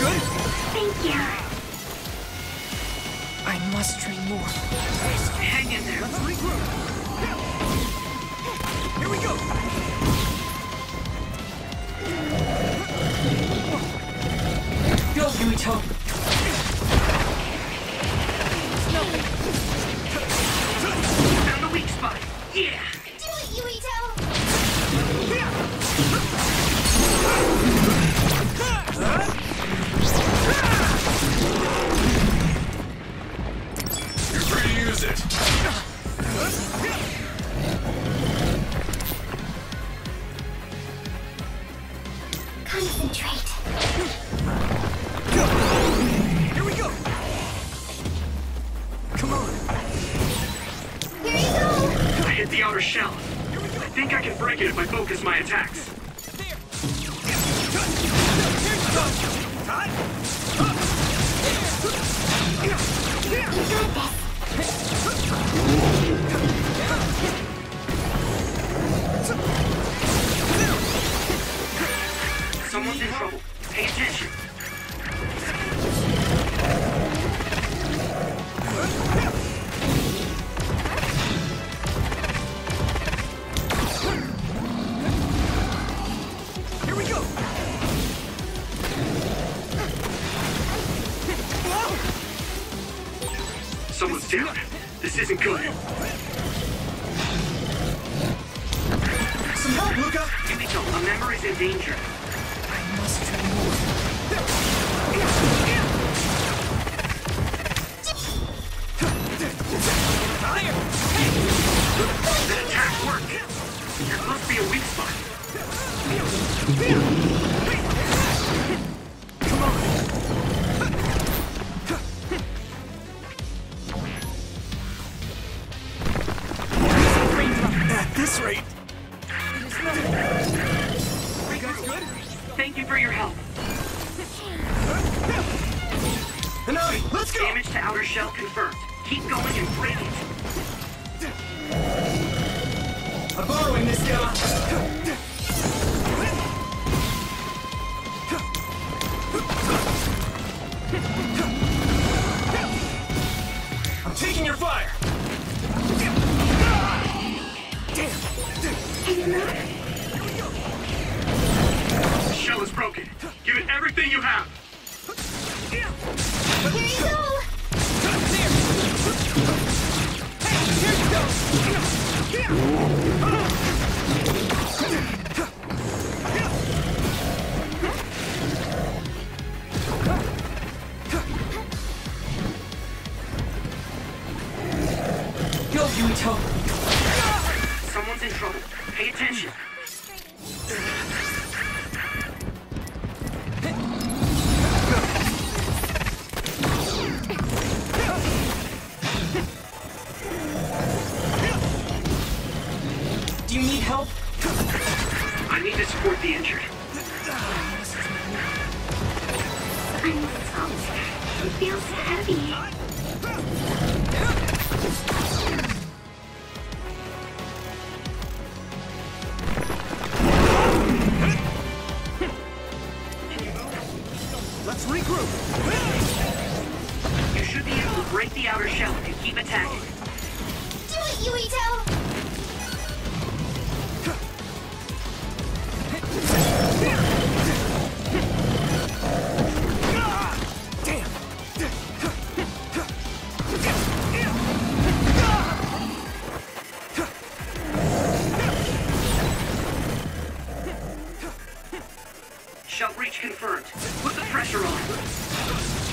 good? Thank you. I must train more. Hang in there. Let's regroup. Here we go. Go, Yuito! Use it. Concentrate. Here we go. Come on. Here you go. I hit the outer shell. I think I can break it if I focus my attacks. You trouble. Pay attention. Here we go. Someone's down. This isn't good. Some help, Luka. A member is in danger. At this rate. You guys good? Thank you for your help. Hanabi, let's go. Damage to outer shell confirmed. Keep going and break it. I'm borrowing this guy. Taking your fire. The shell is broken. Go, Yuito! Someone's in trouble. Pay attention. Do you need help? I need to support the injured. I'm salt. It feels heavy. Break the outer shell and keep attacking. Do it, Yuito. Damn. Shell breach confirmed. Put the pressure on.